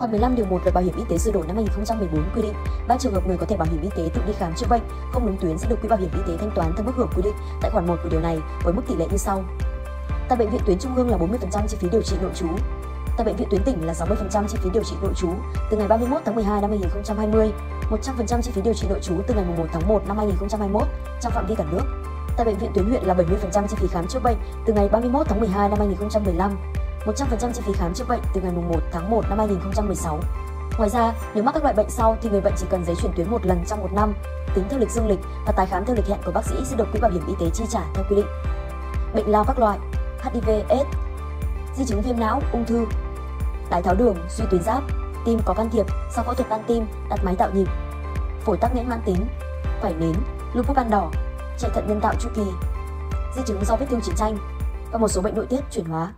Khoản 15 điều 1 Luật Bảo hiểm y tế sửa đổi năm 2014 quy định, ba trường hợp người có thẻ bảo hiểm y tế tự đi khám chữa bệnh không đúng tuyến sẽ được quỹ bảo hiểm y tế thanh toán theo mức hưởng quy định tại khoản 1 của điều này với mức tỷ lệ như sau. Tại bệnh viện tuyến trung ương là 40% chi phí điều trị nội trú, tại bệnh viện tuyến tỉnh là 60% chi phí điều trị nội trú từ ngày 31 tháng 12 năm 2020, 100% chi phí điều trị nội trú từ ngày 1 tháng 1 năm 2021 trong phạm vi cả nước. Tại bệnh viện tuyến huyện là 70% chi phí khám chữa bệnh từ ngày 31 tháng 12 năm 2015, 100% chi phí khám chữa bệnh từ ngày 1 tháng 1 năm 2016. Ngoài ra, nếu mắc các loại bệnh sau thì người bệnh chỉ cần giấy chuyển tuyến một lần trong một năm, tính theo lịch dương lịch và tái khám theo lịch hẹn của bác sĩ sẽ được quỹ bảo hiểm y tế chi trả theo quy định. Bệnh lao các loại, HIV, AIDS, di chứng viêm não, ung thư, đái tháo đường, suy tuyến giáp, tim có can thiệp sau phẫu thuật van tim, đặt máy tạo nhịp, phổi tắc nghẽn mãn tính, vảy nến, lupus ban đỏ, chạy thận nhân tạo chu kỳ, di chứng do vết thương chiến tranh và một số bệnh nội tiết chuyển hóa.